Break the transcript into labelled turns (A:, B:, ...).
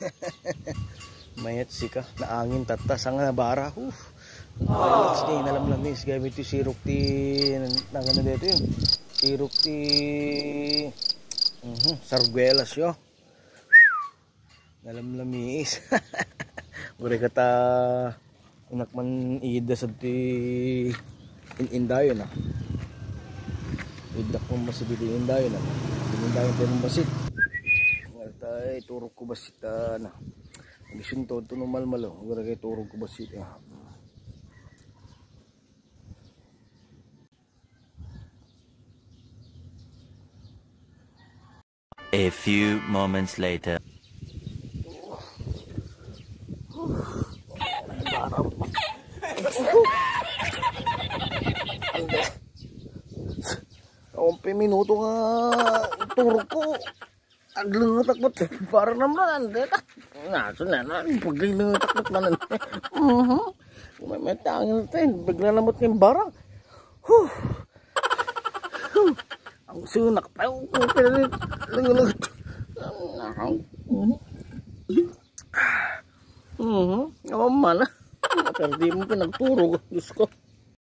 A: Mayat sika na angin tatas ang nabara. Uf. Pilots din alam lang nis gamit yung sirok ti nang ano dito yun. Sirok ti Mhm, sarguelas yo. Alam lamis. Uri kata unak man ida sa ti in indayon ah. Idak mo masibili indayon ah. Indayon tayo mong Ngatay turok ko basit ah, na. Gisyon to to normal malo. Uri kay turok ko basit ah.
B: A few moments later.
A: Umpi minuto nga turok ko. Aglingatak ba't para naman ande ka. Naso na na paglingatak ba't manan. Mhm. May may tangin natin. Bigla lamot yung barang. Huh. Huh. Ang sunak pa yung pinalilingalag. Mhm. Mhm. Oh, mana. Pero di mo pinagturo. Diyos ko.